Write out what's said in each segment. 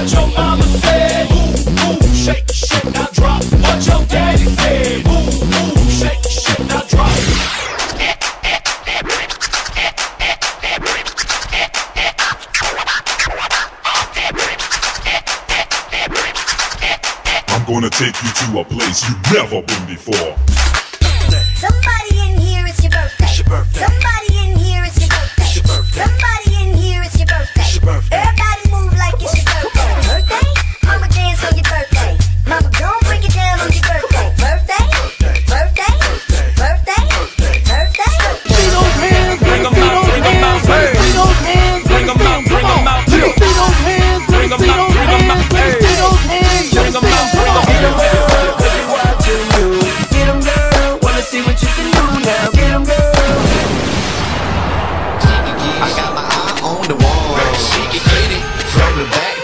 what your mama said. Move, move, shake, shake, now drop what your daddy said. Move, move, shake, shake, now drop. I'm gonna take you to a place you've never been before. Somebody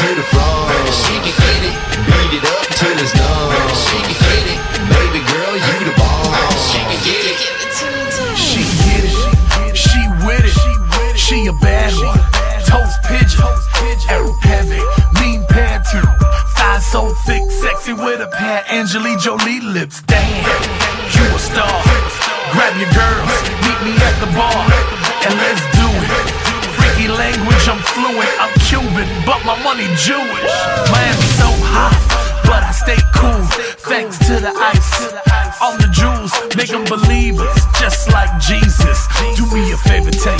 to the front. She can get it, beat it up till it's done. She can get it, baby girl, you the bomb. She can get it. She get it, she with it, she a bad one. Toast pigeon, arrow heavy, mean panty, thighs so thick, sexy with a pair Angelina Jolie lips. Damn, you a star. Grab your girls, money Jewish. Miami so hot, but I stay cool. Thanks to the ice, all the jewels make them believers, just like Jesus. Do me a favor, tell